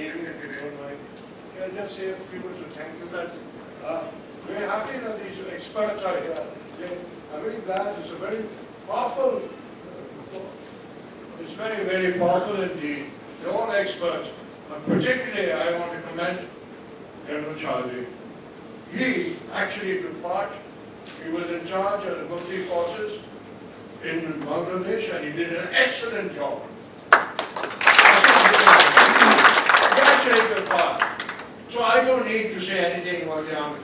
leaving if you don't mind. Can I just say a few words of thank you? Sir. Uh, Very happy that these experts are here. They- I'm very glad, it's a very powerful, it's very, very powerful indeed. They're all experts. But particularly, I want to commend General Chaudhry. He actually took part, he was in charge of the Mukti forces in Bangladesh and he did an excellent job. Took. So I don't need to say anything about the army.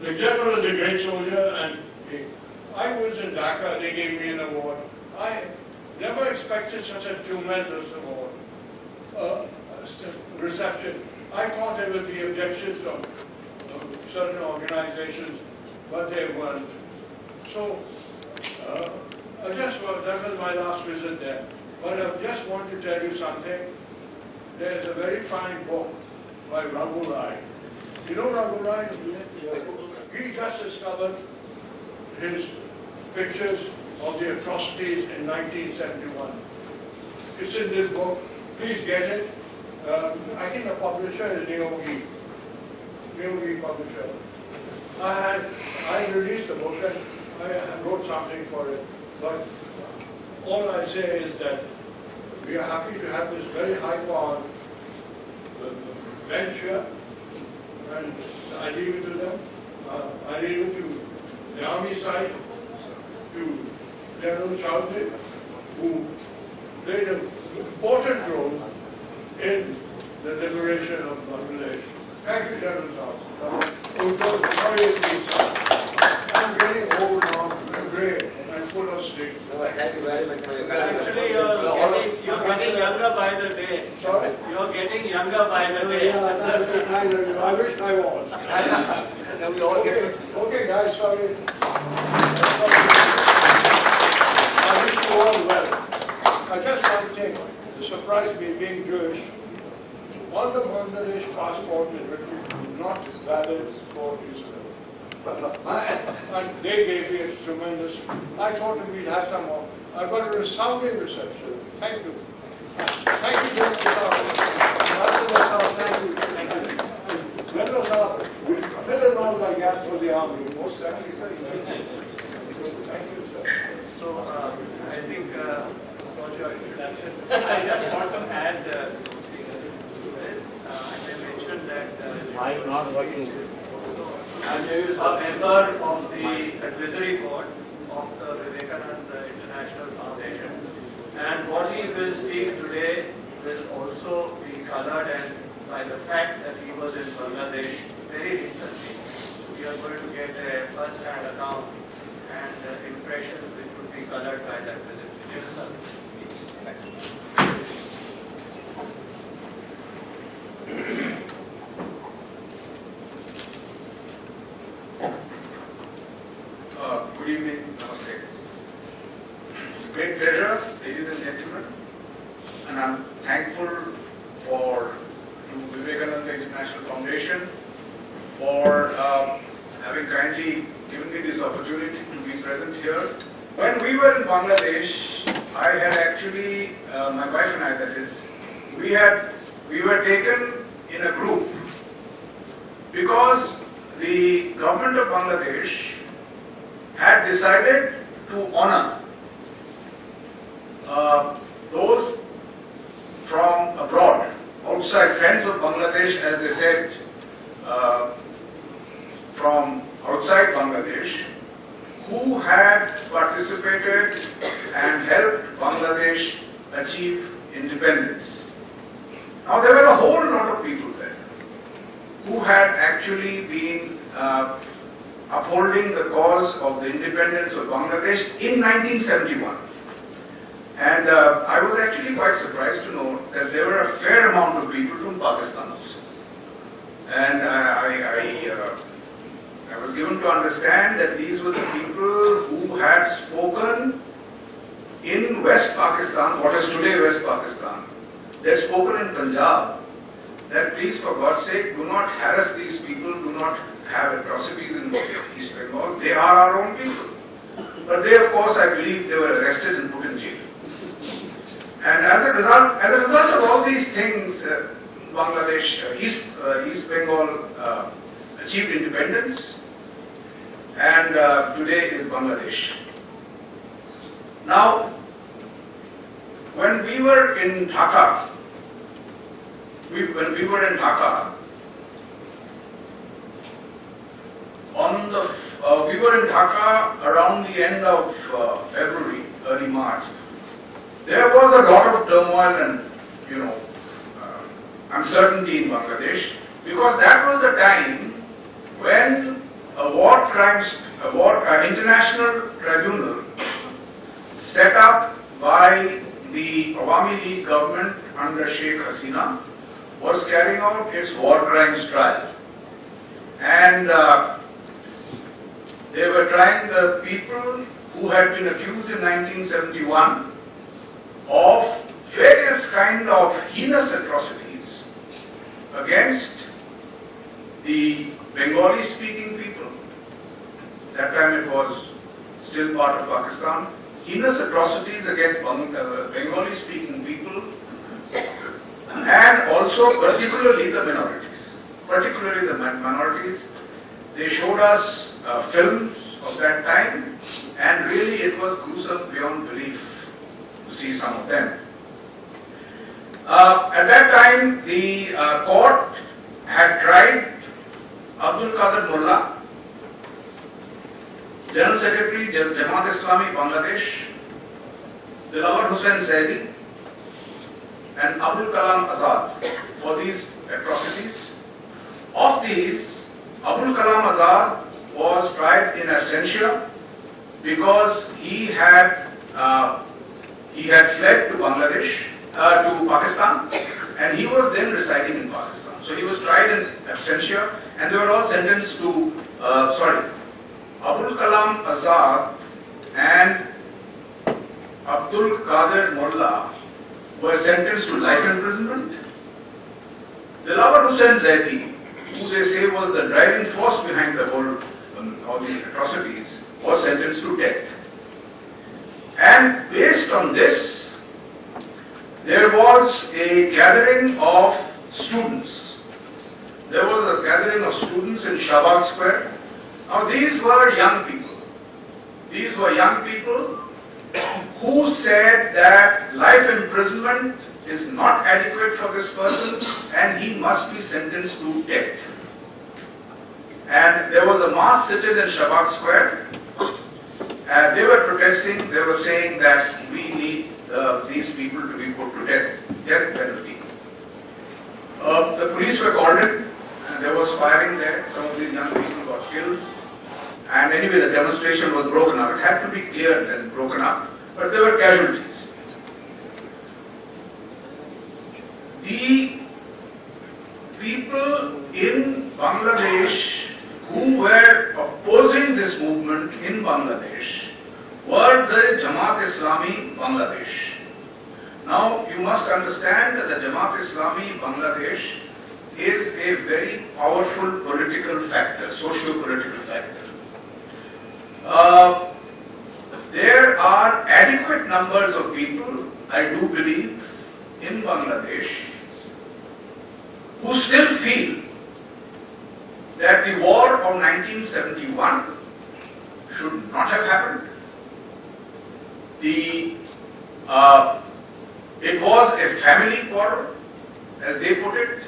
The general is a great soldier and he- I was in Dhaka, they gave me an award. I never expected such a tremendous award, uh, reception. I thought there would be objections from certain organizations, but they weren't. So, uh, I just, that was my last visit there. But I just want to tell you something. There's a very fine book by Raghu Rai. You know Raghu Rai? He just discovered his pictures of the atrocities in 1971. It's in this book. Please get it. Um, I think the publisher is Niyogi. Niyogi publisher. I had, I released the book and I wrote something for it. But all I say is that we are happy to have this very high-powered uh, bench here. And I leave it to them. Uh, I leave it to the army side, to General Chowdhury, who played an important role in the liberation of Bangladesh. Thank you, General sorry, please, I'm getting old now, I'm and Thank you very much Actually, you're getting, you're getting younger by the day. Sorry? You're getting younger by the day. Yeah, that's very kind of. I wish I was. Okay, guys, sorry. I wish you all well. I just one thing, to surprise me being Jewish, on the Bangladesh passport is written, not valid for Israel. And they gave me a tremendous, I thought that we'd have some more. I got a resounding reception. Thank you. Thank you, General Saab. Thank you. Thank you. General Saab, fill in all the gaps for the army. Most certainly, sir. Thank you, sir. So, uh, I think, uh, for your introduction, I just want to add uh, two things to this. Uh, I may mention that uh, Mic not working. I'm a member of the advisory board of the Vivekananda International Foundation. And what he will speak today will also be colored and by the fact that he was in Bangladesh very recently. We are going to get a first-hand account and uh, impressions which would be colored by that visit. Yes, sir. Uh, Good evening, namaste. It's a great pleasure, ladies and gentlemen, and I'm thankful for to Vivekananda International Foundation for uh, having kindly given me this opportunity to be present here. When we were in Bangladesh, I had actually, uh, my wife and I, that is, we had, we were taken in a group because the government of Bangladesh had decided to honor uh, those from abroad, outside friends of Bangladesh, as they said, uh, from outside Bangladesh, who had participated and helped Bangladesh achieve independence. Now, there were a whole lot of people there who had actually been uh, upholding the cause of the independence of Bangladesh in 1971. And uh, I was actually quite surprised to know that there were a fair amount of people from Pakistan also. And uh, I, I, uh, I was given to understand that these were the people who had spoken in West Pakistan, what is today West Pakistan. They had spoken in Punjab that please, for God's sake, do not harass these people, do not have atrocities in East Bengal. They are our own people. But they, of course, I believe they were arrested and put in jail. And as a result, as a result of all these things, uh, Bangladesh, uh, East, uh, East Bengal uh, achieved independence and uh, today is Bangladesh. Now, when we were in Dhaka, we, when we were in Dhaka, on the, uh, we were in Dhaka around the end of February, early March. There was a lot of turmoil and, you know, uh, uncertainty in Bangladesh because that was the time when a war crimes, a war, uh, international tribunal set up by the Awami League government under Sheikh Hasina was carrying out its war crimes trial. And uh, they were trying the people who had been accused in 1971 of various kind of heinous atrocities against the Bengali speaking people. That time it was still part of Pakistan. Heinous atrocities against uh, Bengali speaking people and also particularly the minorities. Particularly the minorities. They showed us uh, films of that time and really it was gruesome beyond belief see some of them. Uh, at that time, the uh, court had tried Abdul Qadir Mullah, General Secretary, Ja- Jamaat Islami Bangladesh, Dilawar Hussain Zaidi, and Abdul Kalam Azad for these atrocities. Of these, Abdul Kalam Azad was tried in absentia because he had uh, he had fled to Bangladesh, uh, to Pakistan, and he was then residing in Pakistan. So he was tried in absentia, and they were all sentenced to, uh, sorry, Abdul Kalam Azad and Abdul Qadir Mullah were sentenced to life imprisonment. Dilawar Hussain Zaidi, who they say was the driving force behind the whole, um, all these atrocities, was sentenced to death. And based on this, there was a gathering of students. There was a gathering of students in Shahbag Square. Now these were young people. These were young people who said that life imprisonment is not adequate for this person and he must be sentenced to death. And there was a mass sit-in in Shahbag Square and they were protesting, they were saying that we need uh, these people to be put to death, death penalty. Uh, the police were called in, and there was firing there, some of these young people got killed. And anyway, the demonstration was broken up. It had to be cleared and broken up, but there were casualties. The people in Bangladesh who were opposing this movement in Bangladesh were the Jamaat Islami Bangladesh. Now, you must understand that the Jamaat Islami Bangladesh is a very powerful political factor, socio-political factor. Uh, there are adequate numbers of people, I do believe, in Bangladesh who still feel that the war of 1971 should not have happened. The, uh, it was a family quarrel, as they put it,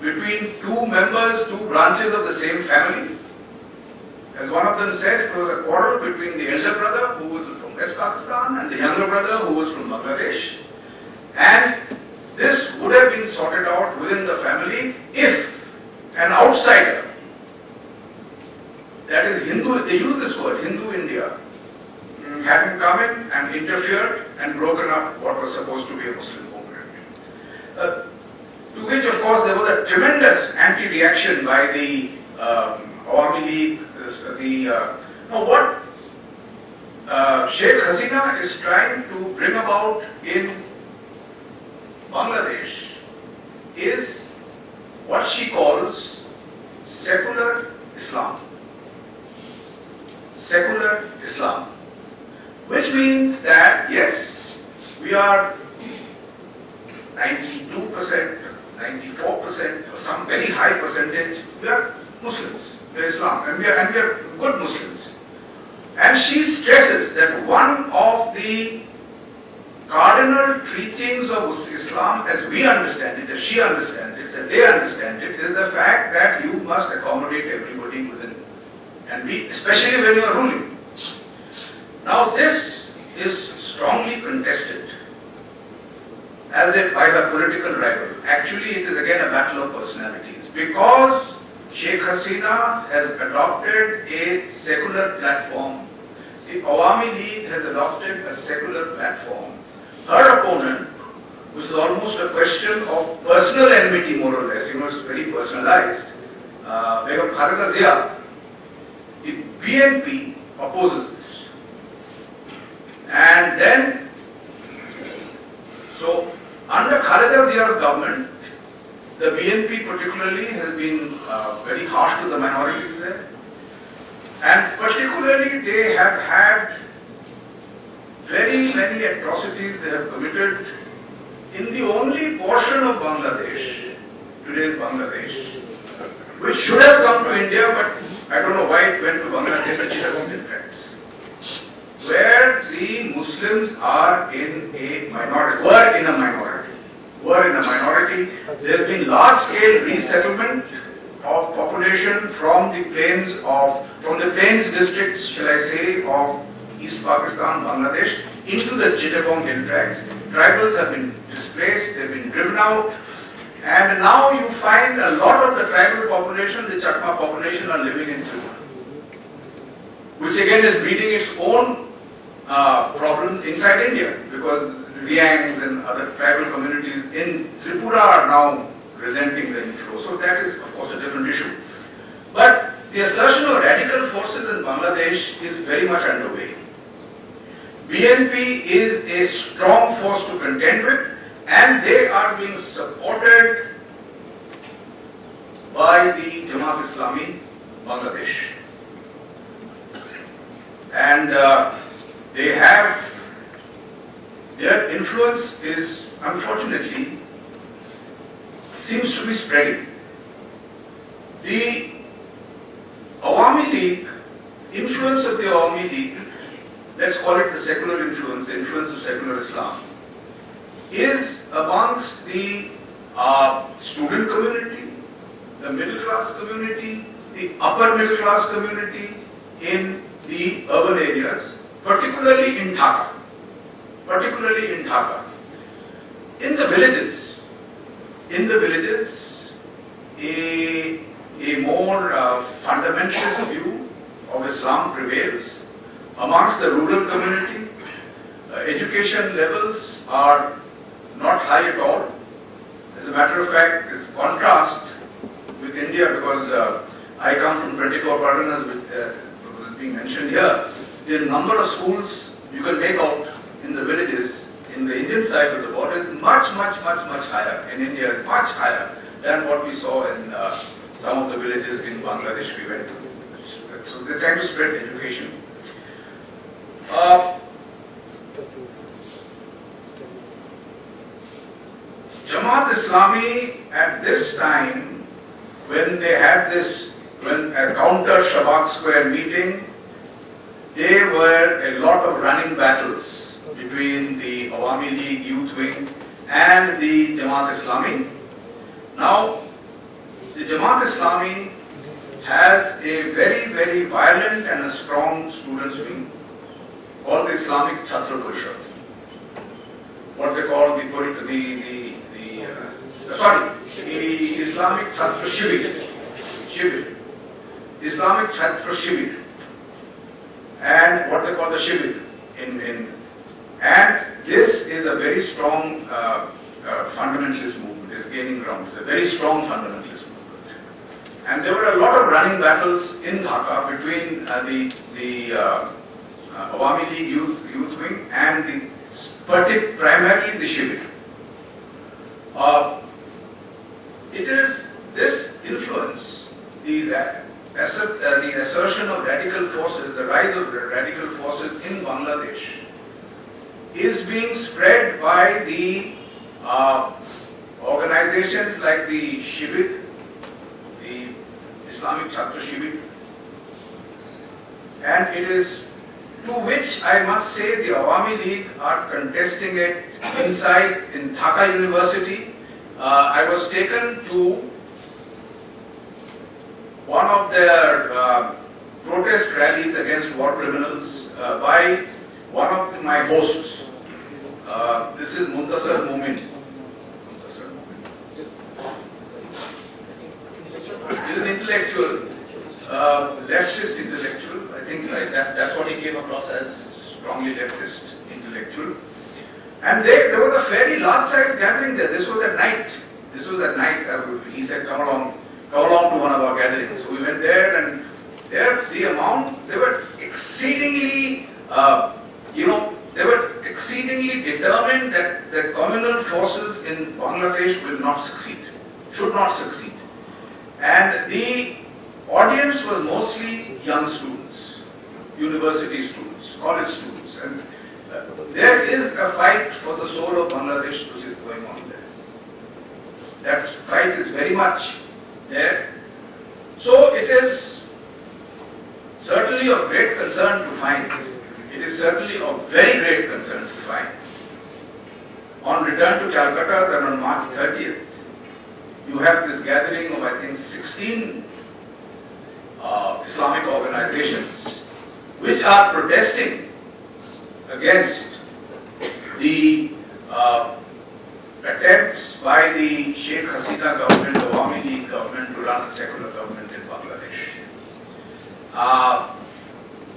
between two members, two branches of the same family. As one of them said, it was a quarrel between the elder brother, who was from West Pakistan, and the younger brother, who was from Bangladesh. And this would have been sorted out within the family if an outsider, that is Hindu, they use this word, Hindu India, having come in and interfered and broken up what was supposed to be a Muslim homeland. Uh, to which, of course, there was a tremendous anti-reaction by the um, Awami League, the, uh, now what uh, Sheikh Hasina is trying to bring about in Bangladesh is what she calls secular Islam. Secular Islam. Which means that, yes, we are 92%, 94%, or some very high percentage, we are Muslims, we are Islam, and we are, and we are good Muslims. And she stresses that one of the cardinal teachings of Islam, as we understand it, as she understands it, as they understand it, is the fact that you must accommodate everybody within, and especially when you are ruling. Now this is strongly contested as a by her political rival. Actually, it is again a battle of personalities because Sheikh Hasina has adopted a secular platform. The Awami League has adopted a secular platform. Her opponent, which is almost a question of personal enmity more or less, you know, it's very personalized, uh, Begum Khaleda Zia, the BNP opposes this. And then, so under Khaleda Zia's government, the BNP particularly has been uh, very harsh to the minorities there. And particularly they have had very many atrocities they have committed in the only portion of Bangladesh, today's Bangladesh, which should have come to India, but I don't know why it went to Bangladesh, where the Muslims are in a minority, were in a minority, were in a minority. There has been large-scale resettlement of population from the plains of, from the plains districts, shall I say, of East Pakistan, Bangladesh, into the Chittagong hill tracts. Tribals have been displaced, they've been driven out, and now you find a lot of the tribal population, the Chakma population, are living in Tripura, which again is breeding its own uh, problem inside India because Riangs and other tribal communities in Tripura are now resenting the inflow. So that is of course a different issue. But the assertion of radical forces in Bangladesh is very much underway. BNP is a strong force to contend with and they are being supported by the Jamaat Islami Bangladesh. And uh, they have, their influence is unfortunately seems to be spreading. The Awami League, influence of the Awami League, let's call it the secular influence, the influence of secular Islam, is amongst the uh, student community, the middle class community, the upper middle class community in the urban areas, particularly in Dhaka, particularly in Dhaka. In the villages, in the villages, a, a more uh, fundamentalist view of Islam prevails. Amongst the rural community, uh, education levels are not high at all. As a matter of fact, this contrast with India, because uh, I come from 24 Parganas which uh, being mentioned here, the number of schools you can make out in the villages in the Indian side of the border is much, much, much, much higher. In India, is much higher than what we saw in uh, some of the villages in Bangladesh we went to. So they're trying to spread education. Uh, Jamaat Islami at this time, when they had this, when a counter Shahbag Square meeting, there were a lot of running battles between the Awami League youth wing and the Jamaat Islami. Now, the Jamaat Islami has a very, very violent and a strong students wing called the Islamic Chhatra Parishad. What they call the, the, the, the uh, sorry, the Islamic Chhatra Shibir. Shibir. Islamic Chhatra Shibir and what they call the shibir in, in and this is a very strong uh, uh, fundamentalist movement, is gaining ground. It's a very strong fundamentalist movement. And there were a lot of running battles in Dhaka between uh, the, the uh, Awami League youth, youth wing and the primarily the Shibir. Uh, it is this influence, the, uh, the assertion of radical forces, the rise of radical forces in Bangladesh is being spread by the uh, organizations like the Shibir, the Islamic Chhatra Shibir, and it is to which I must say the Awami League are contesting it inside in Dhaka University. Uh, I was taken to one of their uh, protest rallies against war criminals uh, by one of my hosts. Uh, this is Muntassir Mamoon. He's an intellectual, uh, leftist intellectual. I think like that, that's what he came across as strongly leftist intellectual. And they, there was a fairly large size gathering there. This was at night. This was at night. Uh, He said, come along, come along to one of our gatherings. So we went there and there the amount, they were exceedingly, uh, you know, they were exceedingly determined that the communal forces in Bangladesh will not succeed, should not succeed. And the audience was mostly young students, university students, college students. And uh, there is a fight for the soul of Bangladesh which is going on there. That fight is very much there. So it is certainly of great concern to find, it is certainly of very great concern to find. On return to Calcutta, then on March 30th, you have this gathering of, I think, 16 uh, Islamic organizations which are protesting against the uh, attempts by the Sheikh Hasina government, the Awami League government to run a secular government in Bangladesh. Uh,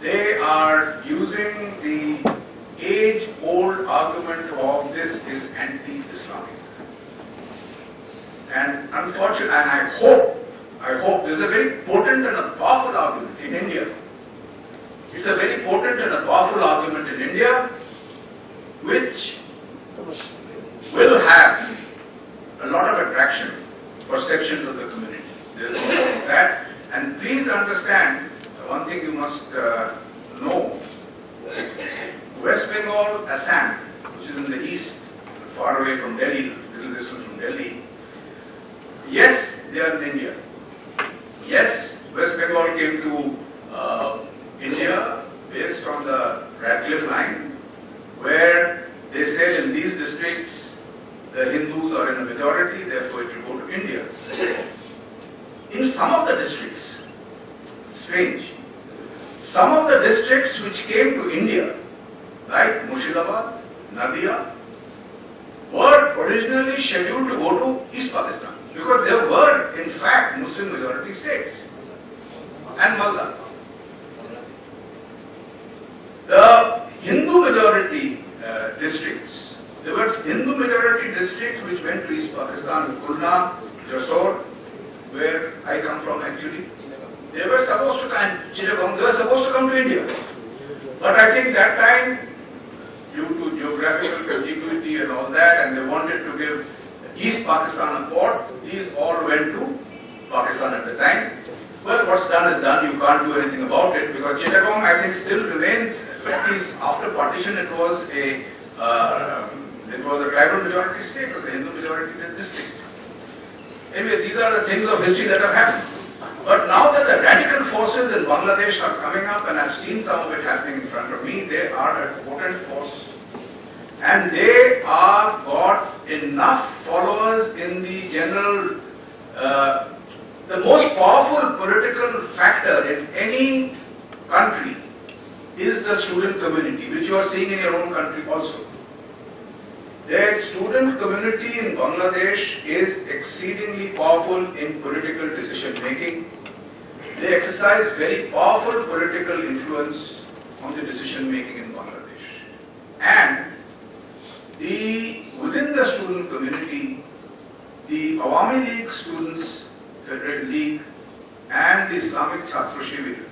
they are using the age-old argument of this is anti-Islamic. And unfortunately, and I hope, I hope, there's a very potent and a powerful argument in India. It's a very potent and a powerful argument in India, which will have a lot of attraction for sections of the community. There is that. And please understand, one thing you must uh, know, West Bengal, Assam, which is in the east, far away from Delhi, little distance from Delhi, yes, they are in India. Yes, West Bengal came to uh, India based on the Radcliffe line, where they said in these districts the Hindus are in a majority, therefore it will go to India. In some of the districts, strange, some of the districts which came to India, like Murshidabad, Nadia, were originally scheduled to go to East Pakistan because there were in fact Muslim majority states and Malda. The Hindu majority uh, districts, there were Hindu majority districts which went to East Pakistan, Khulna, Jessore, where I come from actually. They were supposed to come, Chittagong, they were supposed to come to India. But I think that time, due to geographical contiguity and all that, and they wanted to give East Pakistan a port, these all went to Pakistan at the time. Well, what's done is done, you can't do anything about it, because Chittagong, I think, still remains, at least after partition, it was a, uh, it was a tribal majority state, or the Hindu majority district. Anyway, these are the things of history that have happened. But now that the radical forces in Bangladesh are coming up, and I've seen some of it happening in front of me, they are a potent force. And they are got enough followers in the general, uh, the most powerful political factor in any country is the student community, which you are seeing in your own country also. That student community in Bangladesh is exceedingly powerful in political decision making. They exercise very powerful political influence on the decision making in Bangladesh. And the, within the student community, the Awami League Students Federal League and the Islamic Chhatra Shibir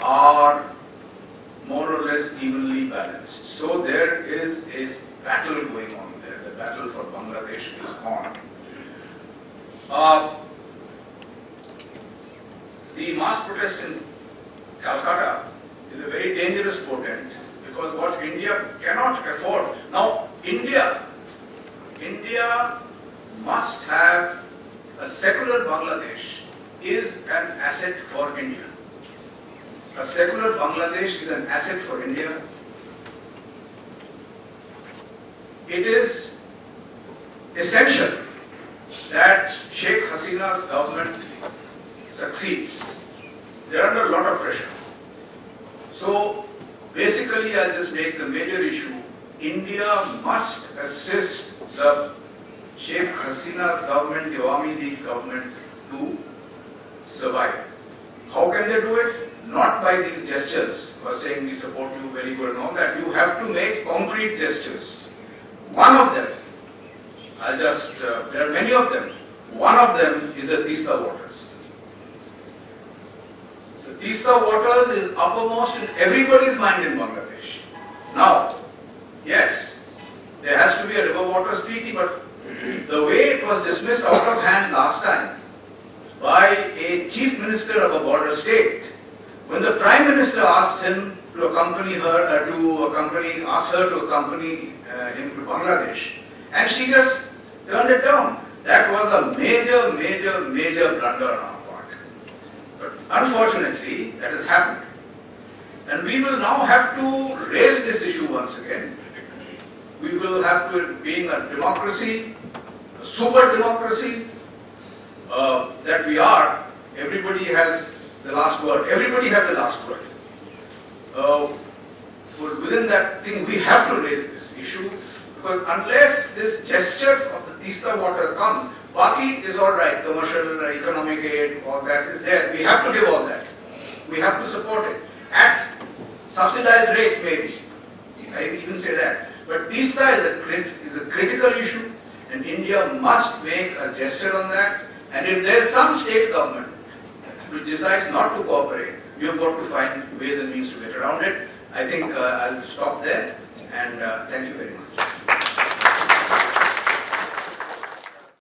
are more or less evenly balanced. So there is a battle going on there. The battle for Bangladesh is on. Uh, the mass protest in Calcutta is a very dangerous portent because what India cannot afford. Now, India, India must have a secular Bangladesh is an asset for India. A secular Bangladesh is an asset for India. It is essential that Sheikh Hasina's government succeeds. They're under a lot of pressure. So basically, I'll just make the major issue. India must assist the Sheikh Hasina's government, the Awami League government, to survive. How can they do it? Not by these gestures, or saying we support you, very good and all that. You have to make concrete gestures. One of them, I'll just, uh, there are many of them. One of them is the Tista waters. The Tista waters is uppermost in everybody's mind in Bangladesh. Now, yes, there has to be a river waters treaty, but the way it was dismissed out of hand last time by a chief minister of a border state, when the prime minister asked him to accompany her, uh, to accompany, asked her to accompany uh, him to Bangladesh, and she just turned it down. That was a major, major, major blunder on our part. But unfortunately, that has happened. And we will now have to raise this issue once again. We will have to, being a democracy, super democracy, uh, that we are, everybody has the last word. Everybody has the last word. Uh, within that thing, we have to raise this issue because unless this gesture of the Tista water comes, Baki is all right, commercial, economic aid, all that is there. We have to give all that. We have to support it at subsidized rates, maybe. I even say that. But Tista is a, is a critical issue, and India must make a gesture on that. And if there is some state government which decides not to cooperate, we have got to find ways and means to get around it. I think uh, I'll stop there, and uh, thank you very much.